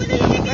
What are you